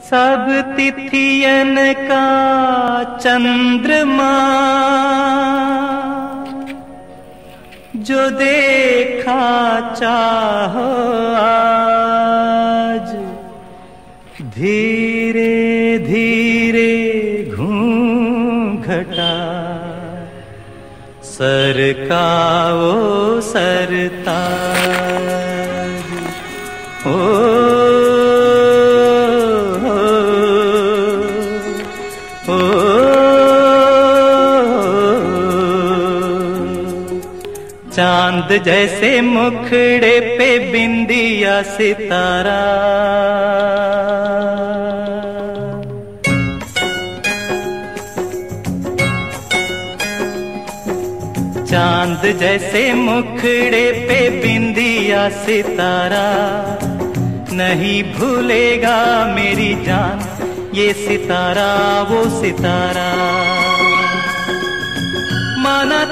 सब तिथियन का चंद्रमा जो देखा चाहो आज। धीरे धीरे घटा सरकाओ सरता। ओ चाँद जैसे मुखड़े पे बिंदिया सितारा। चाँद जैसे मुखड़े पे बिंदिया सितारा। नहीं भूलेगा मेरी जान ये सितारा वो सितारा माना